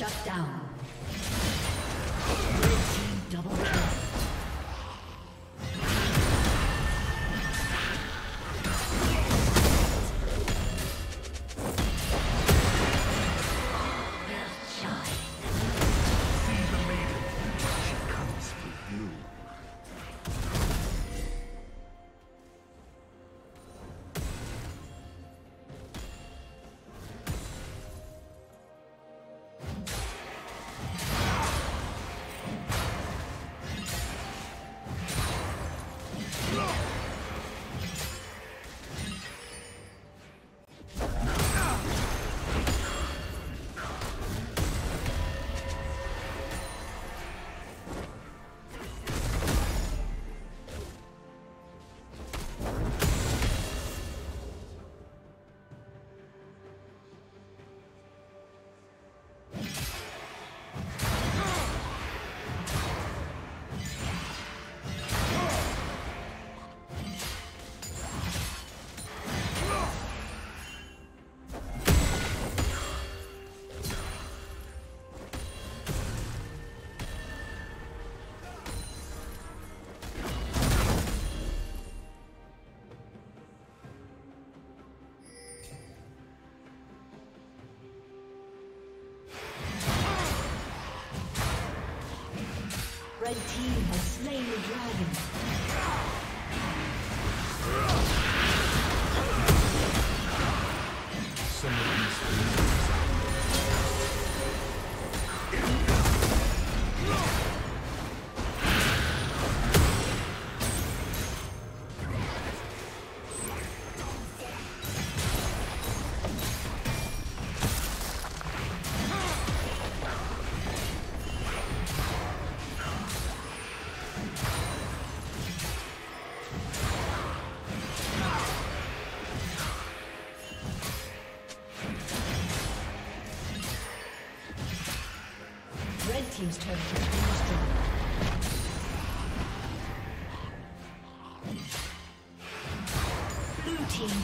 Shut down.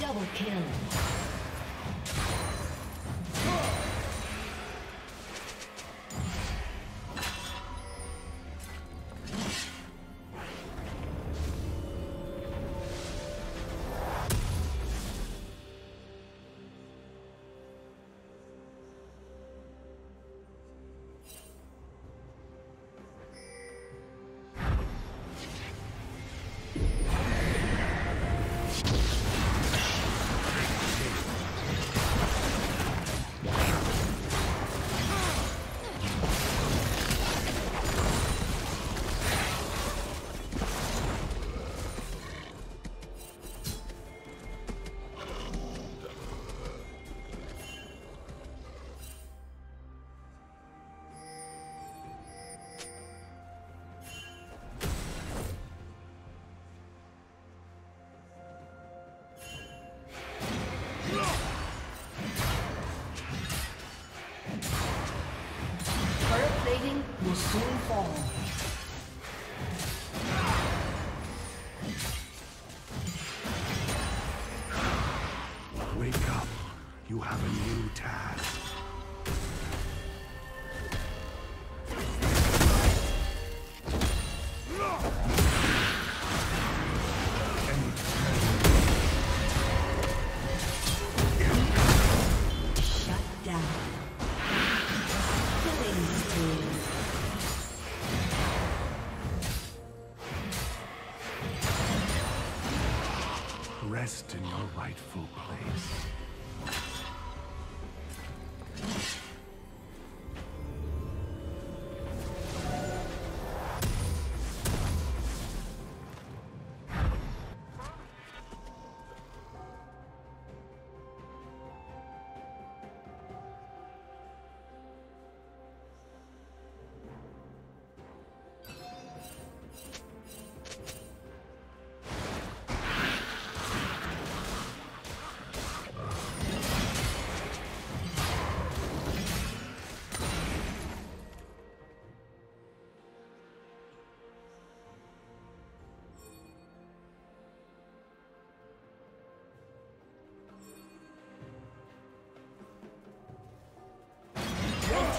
Double kill. will soon fall. Wake up. You have a new task.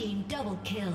Team double kill.